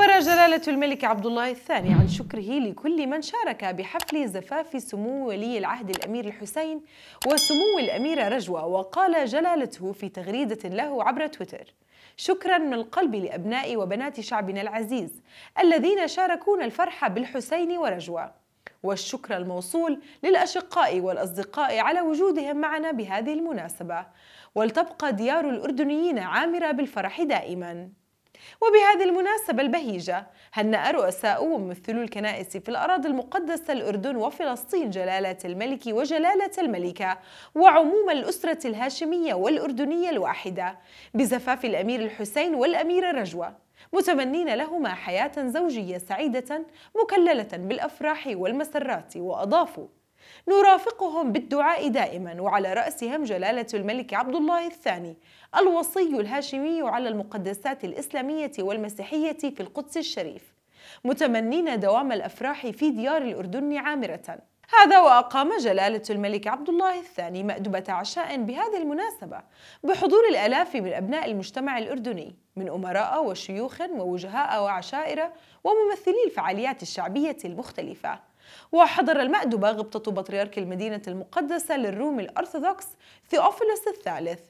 عبر جلالة الملك عبد الله الثاني عن شكره لكل من شارك بحفل زفاف سمو ولي العهد الأمير الحسين وسمو الأميرة رجوة وقال جلالته في تغريدة له عبر تويتر شكرا من القلب لأبناء وبنات شعبنا العزيز الذين شاركونا الفرح بالحسين ورجوة والشكر الموصول للأشقاء والأصدقاء على وجودهم معنا بهذه المناسبة ولتبقى ديار الأردنيين عامرة بالفرح دائماً. وبهذه المناسبة البهيجة هنأ رؤساء وممثلو الكنائس في الأراضي المقدسة الأردن وفلسطين جلالة الملك وجلالة الملكة وعموم الأسرة الهاشمية والأردنية الواحدة بزفاف الأمير الحسين والأميرة رجوة متمنين لهما حياة زوجية سعيدة مكللة بالأفراح والمسرات وأضافوا نرافقهم بالدعاء دائما وعلى رأسهم جلالة الملك عبد الله الثاني الوصي الهاشمي على المقدسات الإسلامية والمسيحية في القدس الشريف متمنين دوام الأفراح في ديار الأردن عامرة. هذا وأقام جلالة الملك عبد الله الثاني مأدبة عشاء بهذه المناسبة بحضور الآلاف من أبناء المجتمع الأردني من أمراء وشيوخ ووجهاء وعشائر وممثلي الفعاليات الشعبية المختلفة. وحضر المأدبة غبطة بطريرك المدينة المقدسة للروم الأرثوذكس ثيوفيلوس الثالث.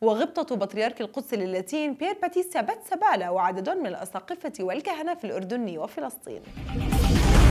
وغبطة بطريرك القدس للاتين بيير باتيسيا باتسابالا وعدد من الأساقفة والكهنة في الأردن وفلسطين.